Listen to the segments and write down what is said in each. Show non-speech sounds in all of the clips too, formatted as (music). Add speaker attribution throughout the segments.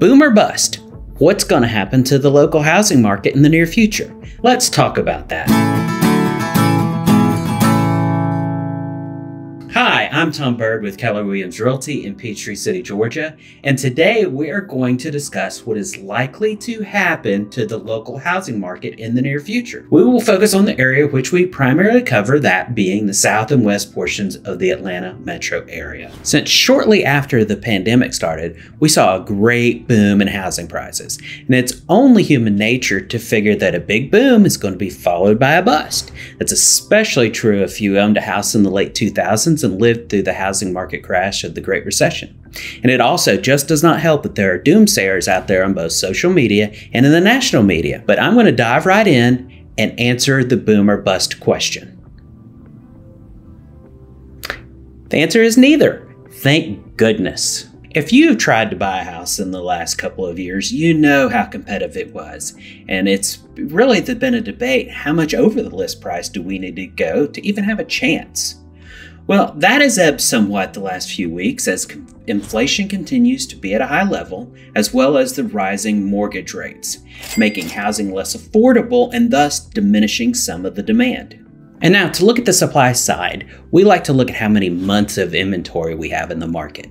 Speaker 1: Boom or bust? What's going to happen to the local housing market in the near future? Let's talk about that. I'm Tom Byrd with Keller Williams Realty in Peachtree City, Georgia, and today we are going to discuss what is likely to happen to the local housing market in the near future. We will focus on the area which we primarily cover, that being the south and west portions of the Atlanta metro area. Since shortly after the pandemic started, we saw a great boom in housing prices, and it's only human nature to figure that a big boom is going to be followed by a bust. That's especially true if you owned a house in the late 2000s and lived through the housing market crash of the Great Recession. And it also just does not help that there are doomsayers out there on both social media and in the national media. But I'm going to dive right in and answer the boom or bust question. The answer is neither. Thank goodness. If you've tried to buy a house in the last couple of years, you know how competitive it was. And it's really been a debate how much over the list price do we need to go to even have a chance? Well, that has ebbed somewhat the last few weeks as inflation continues to be at a high level, as well as the rising mortgage rates, making housing less affordable and thus diminishing some of the demand. And now, to look at the supply side, we like to look at how many months of inventory we have in the market.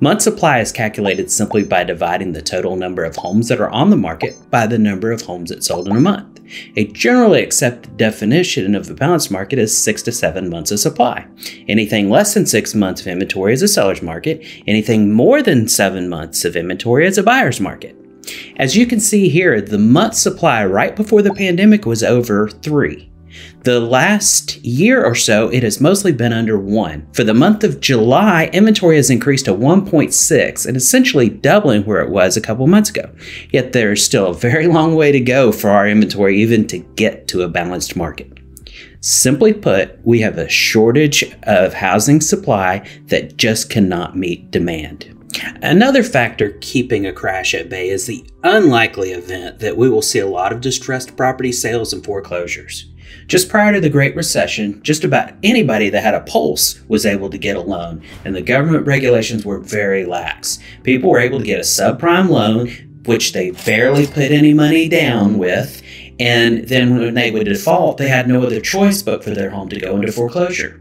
Speaker 1: Month supply is calculated simply by dividing the total number of homes that are on the market by the number of homes that sold in a month. A generally accepted definition of the balanced market is six to seven months of supply. Anything less than six months of inventory is a seller's market. Anything more than seven months of inventory is a buyer's market. As you can see here, the month supply right before the pandemic was over three. The last year or so, it has mostly been under 1. For the month of July, inventory has increased to 1.6 and essentially doubling where it was a couple months ago. Yet there's still a very (laughs) long way to go for our inventory even to get to a balanced market. Simply put, we have a shortage of housing supply that just cannot meet demand. Another factor keeping a crash at bay is the unlikely event that we will see a lot of distressed property sales and foreclosures. Just prior to the Great Recession, just about anybody that had a pulse was able to get a loan, and the government regulations were very lax. People were able to get a subprime loan, which they barely put any money down with, and then when they would default, they had no other choice but for their home to go into foreclosure.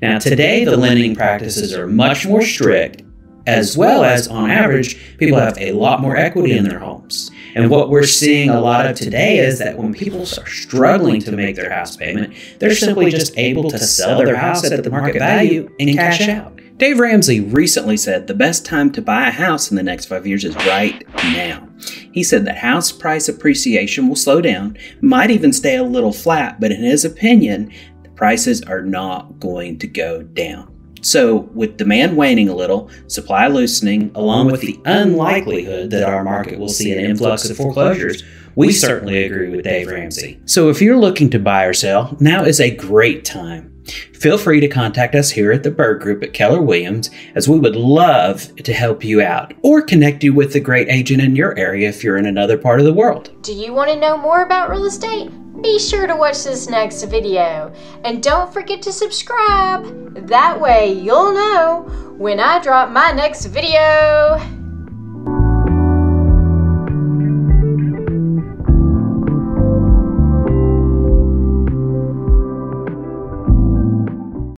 Speaker 1: Now, today, the lending practices are much more strict, as well as, on average, people have a lot more equity in their homes. And what we're seeing a lot of today is that when people are struggling to make their house payment, they're simply just able to sell their house at the market value and cash out. Dave Ramsey recently said the best time to buy a house in the next five years is right now. He said that house price appreciation will slow down, might even stay a little flat, but in his opinion, the prices are not going to go down. So, with demand waning a little, supply loosening, along with the unlikelihood that our market will see an influx of foreclosures, we certainly agree with Dave Ramsey. So, if you're looking to buy or sell, now is a great time. Feel free to contact us here at the Byrd Group at Keller Williams, as we would love to help you out or connect you with a great agent in your area if you're in another part of the world.
Speaker 2: Do you want to know more about real estate? Be sure to watch this next video and don't forget to subscribe. That way you'll know when I drop my next video.